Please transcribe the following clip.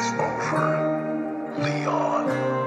It's over, Leon.